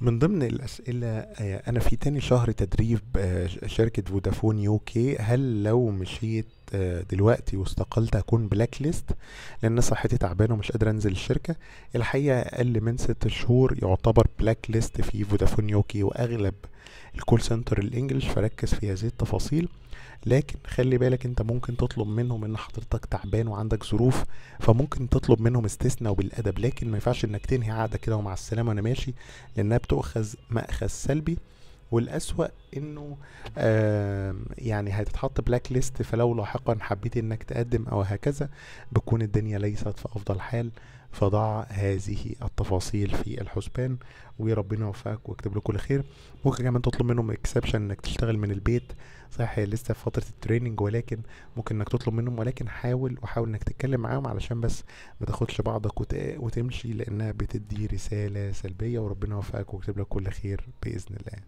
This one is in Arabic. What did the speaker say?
من ضمن الأسئلة آه، أنا في تاني شهر تدريب آه، شركة فودافون UK هل لو مشيت آه، دلوقتي واستقلت أكون black list لأن صحتي تعبانة ومش قادر أنزل الشركة. الحقيقة أقل من ست شهور يعتبر black list في فودافون UK وأغلب ال call center ال English فركز في هذه التفاصيل. لكن خلي بالك أنت ممكن تطلب منهم إن حضرتك تعبان وعندك ظروف فممكن تطلب منهم استثناء وبالأدب. لكن ما ينفعش إنك تنهي عقدك كده ومع السلامة وأنا ماشي لأنها بتؤخذ مأخذ سلبي. والأسوأ إنه يعني هتتحط black list فلو لاحقا حبيت إنك تقدم أو هكذا بتكون الدنيا ليست في أفضل حال. فضع هذه التفاصيل في الحسبان وربنا يوفقك ويكتب له كل خير. ممكن كمان تطلب منهم exception إنك تشتغل من البيت. صحيح هي لسه في فترة ال training ولكن ممكن إنك تطلب منهم ولكن حاول وحاول إنك تتكلم معاهم علشان بس ما تاخدش بعضك وت... وتمشي لأنها بتدي رسالة سلبية وربنا يوفقك ويكتب لك كل خير بإذن الله.